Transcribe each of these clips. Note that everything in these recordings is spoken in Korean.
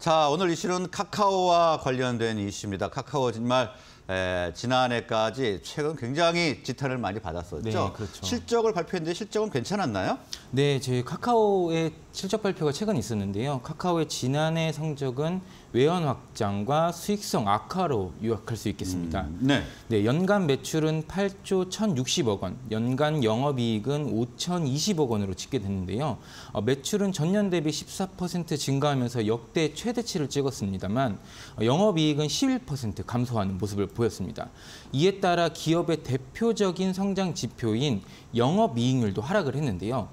자, 오늘 이슈는 카카오와 관련된 이슈입니다. 카카오 정말 에, 지난해까지 최근 굉장히 지탄을 많이 받았었죠. 네, 그렇죠. 실적을 발표했는데 실적은 괜찮았나요? 네, 저희 카카오의 실적 발표가 최근 있었는데요. 카카오의 지난해 성적은 외연 확장과 수익성 악화로 요약할 수 있겠습니다. 음, 네. 네, 연간 매출은 8조 1,060억 원, 연간 영업이익은 5,020억 원으로 집계됐는데요. 어, 매출은 전년 대비 14% 증가하면서 역대 최대치를 찍었습니다만 어, 영업이익은 11% 감소하는 모습을 보였습니다. 이에 따라 기업의 대표적인 성장 지표인 영업이익률도 하락을 했는데요.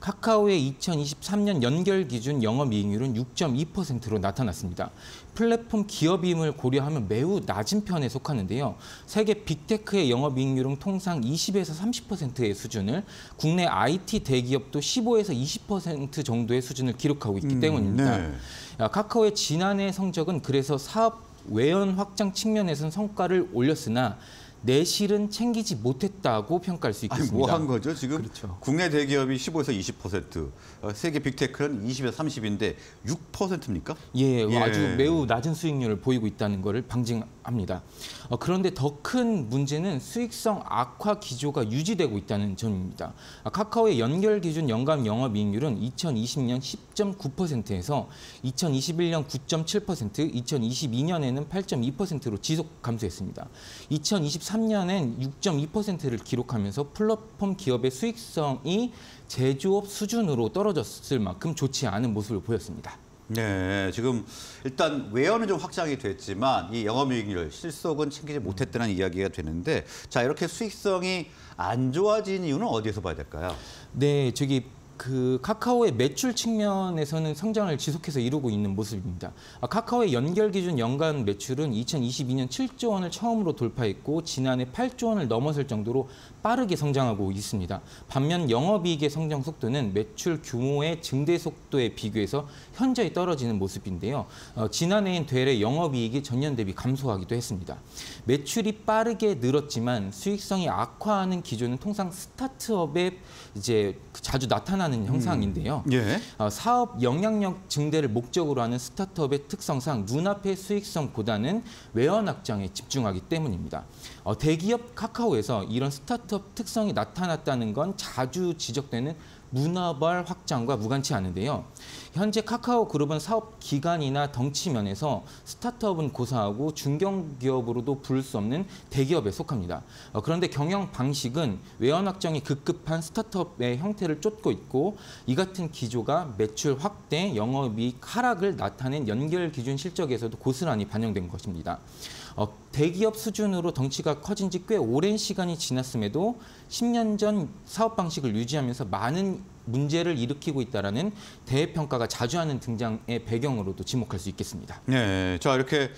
카카오의 2023년 연결 기준 영업이익률은 6.2%로 나타났습니다. 플랫폼 기업임을 고려하면 매우 낮은 편에 속하는데요. 세계 빅테크의 영업이익률은 통상 20에서 30%의 수준을 국내 IT 대기업도 15에서 20% 정도의 수준을 기록하고 있기 음, 때문입니다. 네. 야, 카카오의 지난해 성적은 그래서 사업 외연 확장 측면에서는 성과를 올렸으나 내실은 챙기지 못했다고 평가할 수 있겠습니다. 뭐 한 거죠? 지금 그렇죠. 국내 대기업이 15에서 20%, 어, 세계 빅테크는 20에서 30인데 6%입니까? 예, 예. 아주 매우 낮은 수익률을 보이고 있다는 것을 방증합니다. 어, 그런데 더 큰 문제는 수익성 악화 기조가 유지되고 있다는 점입니다. 아, 카카오의 연결 기준 연간 영업이익률은 2020년 10.9%에서 2021년 9.7%, 2022년에는 8.2%로 지속 감소했습니다. 2023 년엔 6.2%를 기록하면서 플랫폼 기업의 수익성이 제조업 수준으로 떨어졌을 만큼 좋지 않은 모습을 보였습니다. 네, 지금 일단 외연은 좀 확장이 됐지만 이 영업이익률 실속은 챙기지 못했다는 이야기가 되는데 자 이렇게 수익성이 안 좋아진 이유는 어디에서 봐야 될까요? 네, 저기 그 카카오의 매출 측면에서는 성장을 지속해서 이루고 있는 모습입니다. 아, 카카오의 연결 기준 연간 매출은 2022년 7조 원을 처음으로 돌파했고 지난해 8조 원을 넘어설 정도로 빠르게 성장하고 있습니다. 반면 영업이익의 성장 속도는 매출 규모의 증대 속도에 비교해서 현저히 떨어지는 모습인데요. 어, 지난해인 되레 영업이익이 전년 대비 감소하기도 했습니다. 매출이 빠르게 늘었지만 수익성이 악화하는 기조는 통상 스타트업에 이제 자주 나타나는 현상인데요. 예. 어, 사업 영향력 증대를 목적으로 하는 스타트업의 특성상 눈앞의 수익성보다는 외연 확장에 집중하기 때문입니다. 어, 대기업 카카오에서 이런 스타트 업 특성이 나타났다는 건 자주 지적되는 문어발 확장과 무관치 않은데요. 현재 카카오 그룹은 사업 기간이나 덩치 면에서 스타트업은 고사하고 중견기업으로도 부를 수 없는 대기업에 속합니다. 어, 그런데 경영 방식은 외연 확장이 급급한 스타트업의 형태를 쫓고 있고 이 같은 기조가 매출 확대, 영업이익 하락을 나타낸 연결 기준 실적에서도 고스란히 반영된 것입니다. 어, 대기업 수준으로 덩치가 커진 지 꽤 오랜 시간이 지났음에도 10년 전 사업 방식을 유지하면서 많은 문제를 일으키고 있다라는 대평가가 자주 하는 등장의 배경으로도 지목할 수 있겠습니다. 네, 자 이렇게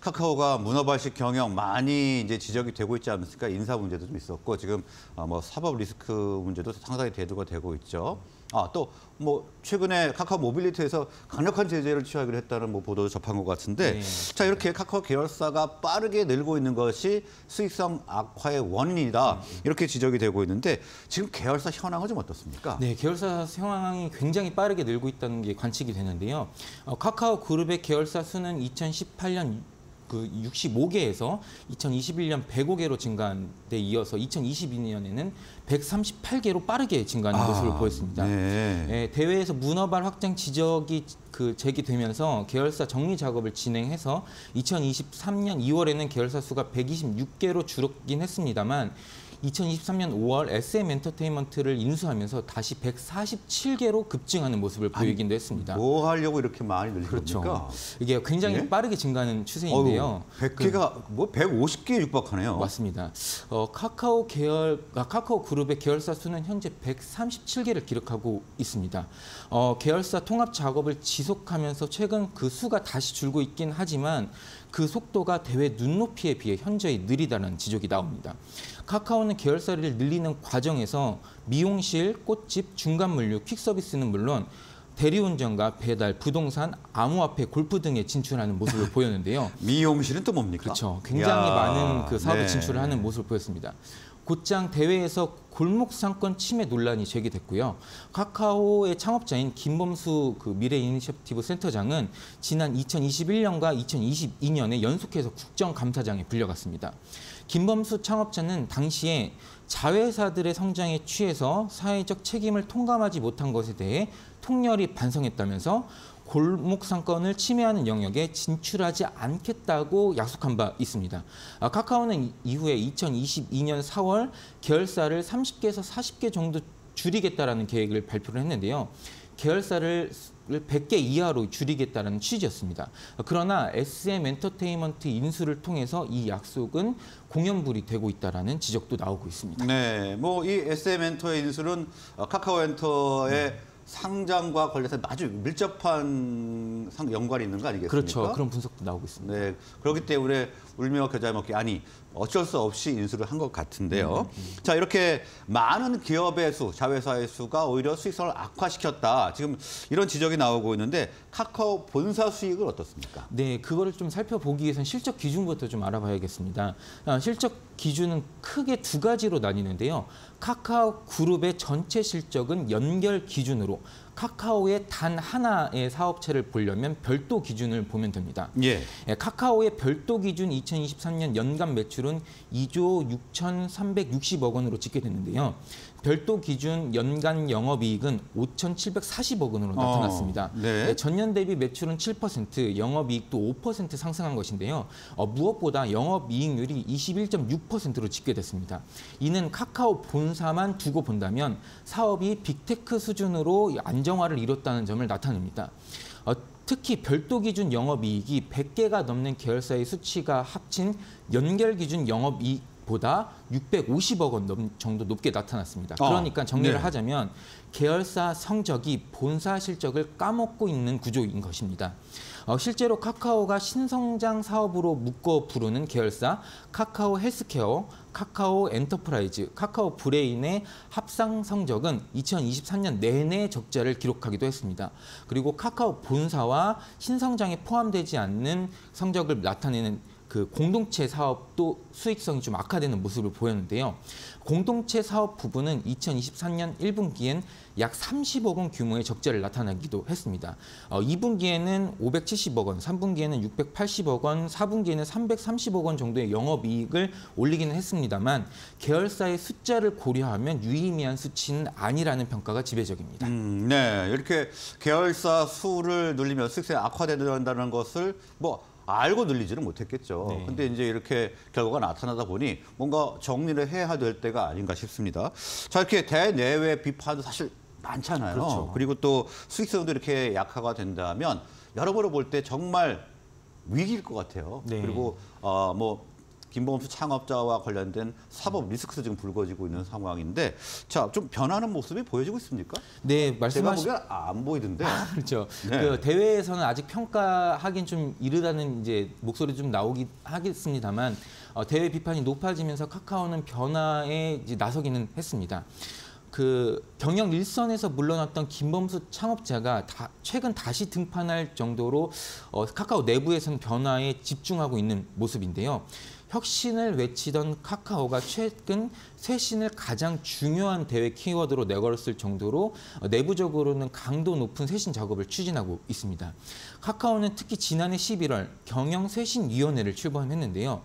카카오가 문어발식 경영 많이 이제 지적이 되고 있지 않습니까? 인사 문제도 좀 있었고 지금 어, 뭐 사법 리스크 문제도 상당히 대두가 되고 있죠. 아 또 뭐 최근에 카카오 모빌리티에서 강력한 제재를 취하기로 했다는 뭐 보도도 접한 것 같은데 네. 자 이렇게 카카오 계열사가 빠르게 늘고 있는 것이 수익성 악화의 원인이다 이렇게 지적이 되고 있는데 지금 계열사 현황은 좀 어떻습니까? 네, 계열사 상황이 굉장히 빠르게 늘고 있다는 게 관측이 되는데요. 어, 카카오 그룹의 계열사 수는 2018년 그 65개에서 2021년 105개로 증가한 데 이어서 2022년에는 138개로 빠르게 증가하는 아, 모습을 보였습니다. 네. 예, 대회에서 문어발 확장 지적이 그 제기되면서 계열사 정리 작업을 진행해서 2023년 2월에는 계열사 수가 126개로 줄었긴 했습니다만 2023년 5월 SM 엔터테인먼트를 인수하면서 다시 147개로 급증하는 모습을 보이기도 했습니다. 뭐 하려고 이렇게 많이 늘린 그렇죠. 겁니까? 이게 굉장히 예? 빠르게 증가하는 추세인데요. 그 100개가 뭐 150개에 육박하네요. 맞습니다. 어, 카카오 계열, 아, 카카오 그룹의 계열사 수는 현재 137개를 기록하고 있습니다. 어, 계열사 통합 작업을 지속하면서 최근 그 수가 다시 줄고 있긴 하지만 그 속도가 대회 눈높이에 비해 현저히 느리다는 지적이 나옵니다. 카카오는 계열사를 늘리는 과정에서 미용실, 꽃집, 중간물류, 퀵서비스는 물론 대리운전과 배달, 부동산, 암호화폐, 골프 등에 진출하는 모습을 보였는데요. 미용실은 또 뭡니까? 그렇죠. 굉장히 이야, 많은 그 사업에 네. 진출을 하는 모습을 보였습니다. 곧장 대회에서 골목 상권 침해 논란이 제기됐고요. 카카오의 창업자인 김범수 그 미래 이니셔티브 센터장은 지난 2021년과 2022년에 연속해서 국정감사장에 불려갔습니다. 김범수 창업자는 당시에 자회사들의 성장에 취해서 사회적 책임을 통감하지 못한 것에 대해 통렬히 반성했다면서 골목 상권을 침해하는 영역에 진출하지 않겠다고 약속한 바 있습니다. 아, 카카오는 이- 이후에 2022년 4월 계열사를 30개에서 40개 정도 줄이겠다라는 계획을 발표를 했는데요. 계열사를 100개 이하로 줄이겠다는 취지였습니다. 그러나 SM 엔터테인먼트 인수를 통해서 이 약속은 공연불이 되고 있다라는 지적도 나오고 있습니다. 네, 뭐 이 SM 엔터의 인수는 어, 카카오 엔터의 상장과 관련해서 아주 밀접한 상- 연관이 있는 거 아니겠습니까? 그렇죠. 그런 분석도 나오고 있습니다. 네, 그렇기 때문에 울며 겨자 먹기 아니 어쩔 수 없이 인수를 한 것 같은데요. 자 이렇게 많은 기업의 수, 자회사의 수가 오히려 수익성을 악화시켰다. 지금 이런 지적이 나오고 있는데 카카오 본사 수익은 어떻습니까? 네, 그거를 좀 살펴보기 위해서는 실적 기준부터 좀 알아봐야겠습니다. 아, 실적 기준은 크게 두 가지로 나뉘는데요. 카카오 그룹의 전체 실적은 연결 기준으로 카카오의 단 하나의 사업체를 보려면 별도 기준을 보면 됩니다. 예. 예, 카카오의 별도 기준 2023년 연간 매출은 2조 6,360억 원으로 집계됐는데요. 별도 기준 연간 영업이익은 5,740억 원으로 어, 나타났습니다. 네. 예, 전년 대비 매출은 7%, 영업이익도 5% 상승한 것인데요. 어, 무엇보다 영업이익률이 21.6%로 집계됐습니다. 이는 카카오 본사만 두고 본다면 사업이 빅테크 수준으로 안정화를 이뤘다는 점을 나타냅니다. 어, 특히 별도 기준 영업이익이 100개가 넘는 계열사의 수치가 합친 연결 기준 영업이익 보다 650억 원 넘- 정도 높게 나타났습니다. 어, 그러니까 정리를 네. 하자면 계열사 성적이 본사 실적을 까먹고 있는 구조인 것입니다. 어, 실제로 카카오가 신성장 사업으로 묶어 부르는 계열사 카카오 헬스케어, 카카오 엔터프라이즈, 카카오 브레인의 합산 성적은 2023년 내내 적자를 기록하기도 했습니다. 그리고 카카오 본사와 신성장에 포함되지 않는 성적을 나타내는 그 공동체 사업도 수익성이 좀 악화되는 모습을 보였는데요. 공동체 사업 부분은 2023년 1분기엔 약 30억 원 규모의 적자를 나타내기도 했습니다. 어, 2분기에는 570억 원, 3분기에는 680억 원, 4분기에는 330억 원 정도의 영업이익을 올리기는 했습니다만 계열사의 숫자를 고려하면 유의미한 수치는 아니라는 평가가 지배적입니다. 음, 네, 이렇게 계열사 수를 늘리면 수익성이 악화된다는 것을 뭐 알고 늘리지는 못했겠죠. 네. 근데 이제 이렇게 결과가 나타나다 보니 뭔가 정리를 해야 될 때가 아닌가 싶습니다. 자, 이렇게 대내외 비판도 사실 많잖아요. 그렇죠. 그리고 또 수익성도 이렇게 약화가 된다면 여러모로 볼 때 정말 위기일 것 같아요. 네. 그리고 어, 뭐 김범수 창업자와 관련된 사법 리스크도 지금 불거지고 있는 상황인데 자, 좀 변하는 모습이 보여지고 있습니까? 네, 말씀하신 보기엔 안 보이던데. 그렇죠. 네. 그 대회에서는 아직 평가하긴 좀 이르다는 이제 목소리 좀 나오긴 하겠습니다만 어, 대회 비판이 높아지면서 카카오는 변화에 이제 나서기는 했습니다. 그 경영 일선에서 물러났던 김범수 창업자가 다, 최근 다시 등판할 정도로 어, 카카오 내부에서는 변화에 집중하고 있는 모습인데요. 혁신을 외치던 카카오가 최근 쇄신을 가장 중요한 대회 키워드로 내걸었을 정도로 어, 내부적으로는 강도 높은 쇄신 작업을 추진하고 있습니다. 카카오는 특히 지난해 11월 경영쇄신위원회를 출범했는데요.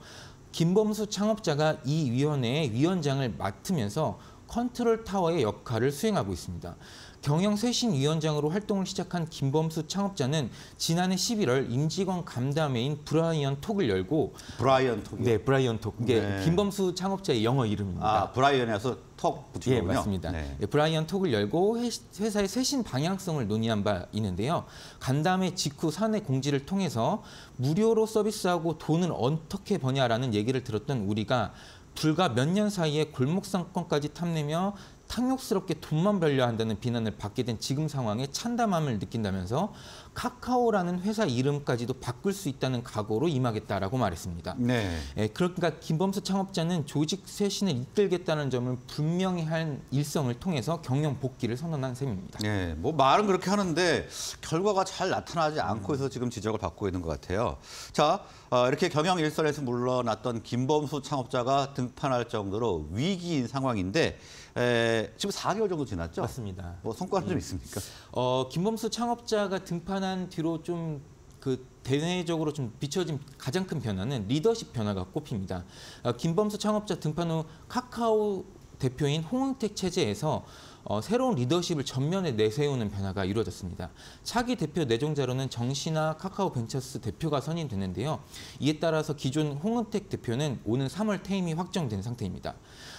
김범수 창업자가 이 위원회의 위원장을 맡으면서 컨트롤 타워의 역할을 수행하고 있습니다. 경영쇄신위원장으로 활동을 시작한 김범수 창업자는 지난해 11월 임직원 간담회인 브라이언 톡을 열고 브라이언 톡이. 네 브라이언 톡 이게 네. 김범수 창업자의 영어 이름입니다. 아, 브라이언에서 톡 붙인 예, 거군요. 맞습니다. 네. 예, 브라이언 톡을 열고 회- 회사의 쇄신 방향성을 논의한 바 있는데요. 간담회 직후 사내 공지를 통해서 무료로 서비스하고 돈을 어떻게 버냐라는 얘기를 들었던 우리가 불과 몇 년 사이에 골목 상권까지 탐내며 탕욕스럽게 돈만 벌려 한다는 비난을 받게 된 지금 상황에 참담함을 느낀다면서 카카오라는 회사 이름까지도 바꿀 수 있다는 각오로 임하겠다라고 말했습니다. 네. 예, 그러니까 김범수 창업자는 조직 쇄신을 이끌겠다는 점을 분명히 한 일성을 통해서 경영 복귀를 선언한 셈입니다. 네, 뭐 말은 그렇게 하는데 결과가 잘 나타나지 않고 있어서 지금 지적을 받고 있는 것 같아요. 자, 어, 이렇게 경영 일선에서 물러났던 김범수 창업자가 등판할 정도로 위기인 상황인데 에, 지금 4개월 정도 지났죠? 맞습니다. 뭐 성과는 좀 있습니까? 어, 김범수 창업자가 등판 한 뒤로 좀 그 대내적으로 좀 비춰진 가장 큰 변화는 리더십 변화가 꼽힙니다. 어, 김범수 창업자 등판 후 카카오 대표인 홍은택 체제에서 어, 새로운 리더십을 전면에 내세우는 변화가 이루어졌습니다. 차기 대표 내정자로는 정신아 카카오 벤처스 대표가 선임됐는데요. 이에 따라서 기존 홍은택 대표는 오는 3월 퇴임이 확정된 상태입니다.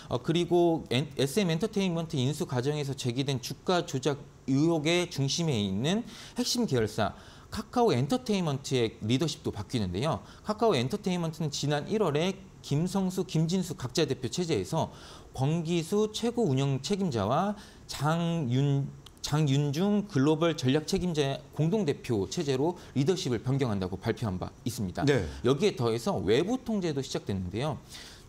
어, 그리고 엔- SM 엔터테인먼트 인수 과정에서 제기된 주가 조작 의혹의 중심에 있는 핵심 계열사 카카오 엔터테인먼트의 리더십도 바뀌는데요. 카카오 엔터테인먼트는 지난 1월에 김성수, 김진수 각자 대표 체제에서 권기수 최고 운영 책임자와 장윤 장윤중 글로벌 전략 책임자 공동 대표 체제로 리더십을 변경한다고 발표한 바 있습니다. 네. 여기에 더해서 외부 통제도 시작됐는데요.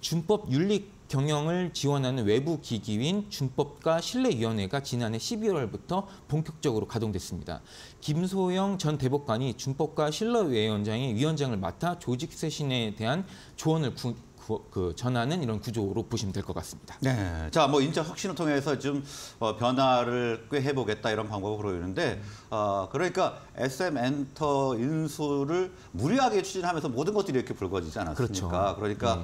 준법 윤리 경영을 지원하는 외부 기기인 준법과 신뢰위원회가 지난해 12월부터 본격적으로 가동됐습니다. 김소영 전 대법관이 준법과 신뢰위원장의 위원장을 맡아 조직 쇄신에 대한 조언을 구, 구- 그 전하는 이런 구조로 보시면 될 것 같습니다. 네. 자, 뭐 인적 혁신을 통해서 좀 어, 변화를 꽤 해보겠다 이런 방법을 보이는데, 어, 그러니까 SM 엔터 인수를 무리하게 추진하면서 모든 것들이 이렇게 불거지지 않았습니까? 그렇죠. 그러니까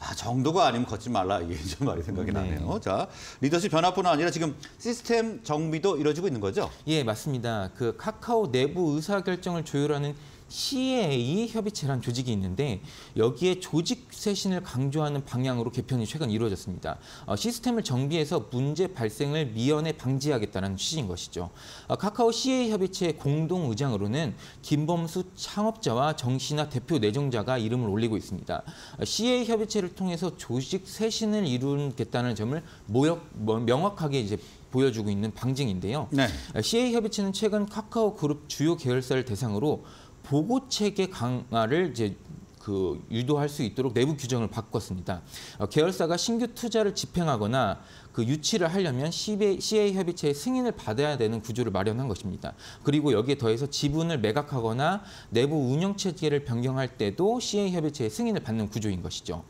아, 정도가 아니면 걷지 말라 이게 좀 말이 생각이 네. 나네요. 자, 리더십 변화뿐 아니라 지금 시스템 정비도 이루어지고 있는 거죠? 예, 맞습니다. 그 카카오 내부 의사 결정을 조율하는 CAA 협의체란 조직이 있는데 여기에 조직 쇄신을 강조하는 방향으로 개편이 최근 이루어졌습니다. 어, 시스템을 정비해서 문제 발생을 미연에 방지하겠다는 취지인 것이죠. 어, 카카오 CAA 협의체 공동 의장으로는 김범수 창업자와 정신아 대표 내정자가 이름을 올리고 있습니다. 어, CAA 협의체를 통해서 조직 쇄신을 이루겠다는 점을 모역, 뭐, 명확하게 이제 보여주고 있는 방증인데요. 네. CA 협의체는 최근 카카오 그룹 주요 계열사를 대상으로 보고 체계 강화를 이제 그 유도할 수 있도록 내부 규정을 바꿨습니다. 어, 계열사가 신규 투자를 집행하거나 그 유치를 하려면 CA, 협의체의 승인을 받아야 되는 구조를 마련한 것입니다. 그리고 여기에 더해서 지분을 매각하거나 내부 운영 체계를 변경할 때도 CA 협의체의 승인을 받는 구조인 것이죠.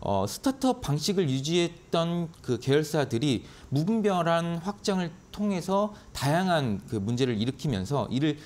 어, 스타트업 방식을 유지했던 그 계열사들이 무분별한 확장을 통해서 다양한 그 문제를 일으키면서 이를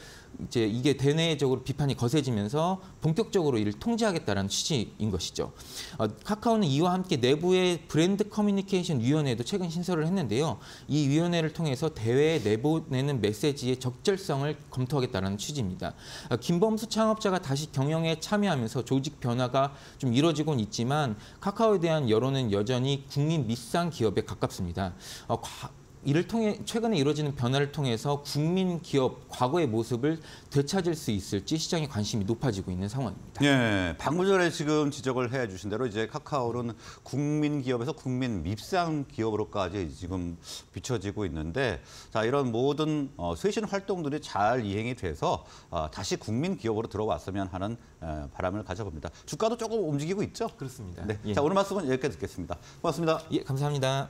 이제 이게 대내적으로 비판이 거세지면서 본격적으로 이를 통제하겠다라는 취지인 것이죠. 어, 카카오는 이와 함께 내부의 브랜드 커뮤니케이션 위원회도 최근 신설을 했는데요. 이 위원회를 통해서 대회에 내보내는 메시지의 적절성을 검토하겠다는 취지입니다. 어, 김범수 창업자가 다시 경영에 참여하면서 조직 변화가 좀 이루어지곤 있지만 카카오에 대한 여론은 여전히 국민 밑상 기업에 가깝습니다. 어, 과- 이를 통해 최근에 이루어지는 변화를 통해서 국민 기업 과거의 모습을 되찾을 수 있을지 시장의 관심이 높아지고 있는 상황입니다. 예, 방금 전에 지금 지적을 해 주신 대로 이제 카카오는 국민 기업에서 국민 밉상 기업으로까지 지금 비춰지고 있는데 자, 이런 모든 어, 쇄신 활동들이 잘 이행이 돼서 어, 다시 국민 기업으로 들어왔으면 하는 에, 바람을 가져봅니다. 주가도 조금 움직이고 있죠? 그렇습니다. 네. 예. 자, 오늘 말씀은 여기까지 듣겠습니다. 고맙습니다. 예, 감사합니다.